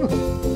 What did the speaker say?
Oh.